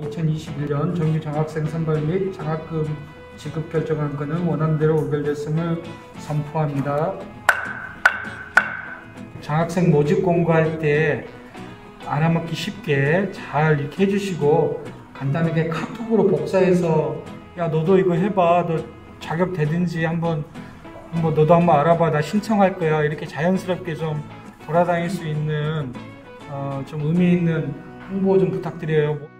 2021년 정규 장학생 선발 및 장학금 지급 결정한 건은 원안대로 의결됐음을 선포합니다. 장학생 모집 공고할 때 알아먹기 쉽게 잘 이렇게 해주시고 간단하게 카톡으로 복사해서 야 너도 이거 해봐 너 자격 되든지 한번 한번 너도 한번 알아봐 나 신청할 거야 이렇게 자연스럽게 좀 돌아다닐 수 있는 어, 좀 의미 있는 홍보 좀 부탁드려요.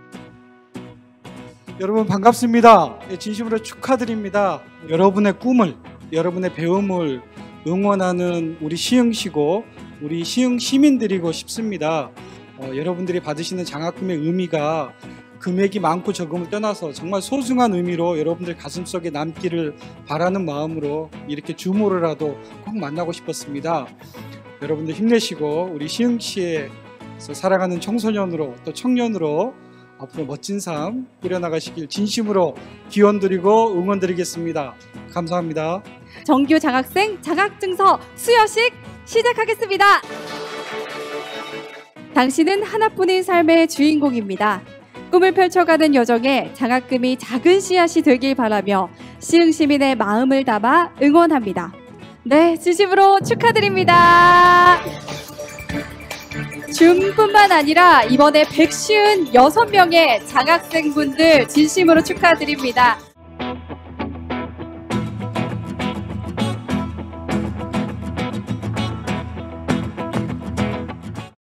여러분 반갑습니다. 예, 진심으로 축하드립니다. 여러분의 꿈을, 여러분의 배움을 응원하는 우리 시흥시고 우리 시흥 시민들이고 싶습니다. 어, 여러분들이 받으시는 장학금의 의미가 금액이 많고 적음을 떠나서 정말 소중한 의미로 여러분들 가슴속에 남기를 바라는 마음으로 이렇게 주모로라도 꼭 만나고 싶었습니다. 여러분들 힘내시고 우리 시흥시에서 살아가는 청소년으로 또 청년으로 앞으로 멋진 삶 꾸려나가시길 진심으로 기원드리고 응원드리겠습니다. 감사합니다. 정규 장학생 장학증서 수여식 시작하겠습니다. 당신은 하나뿐인 삶의 주인공입니다. 꿈을 펼쳐가는 여정에 장학금이 작은 씨앗이 되길 바라며 시흥 시민의 마음을 담아 응원합니다. 네, 진심으로 축하드립니다. 줌뿐만 아니라 이번에 156명의 장학생분들 진심으로 축하드립니다.